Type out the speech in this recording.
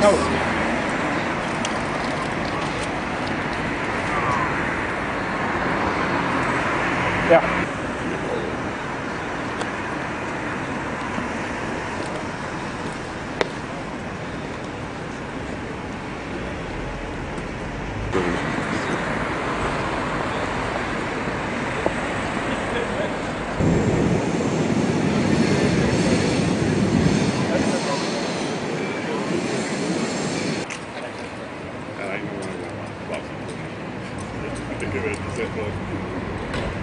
No. Yeah. Thank one of think it is.